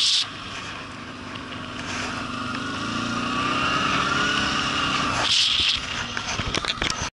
Yes.